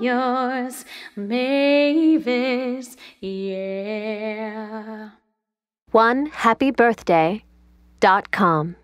yours, Mavis, yeah. One happy birthday dot com.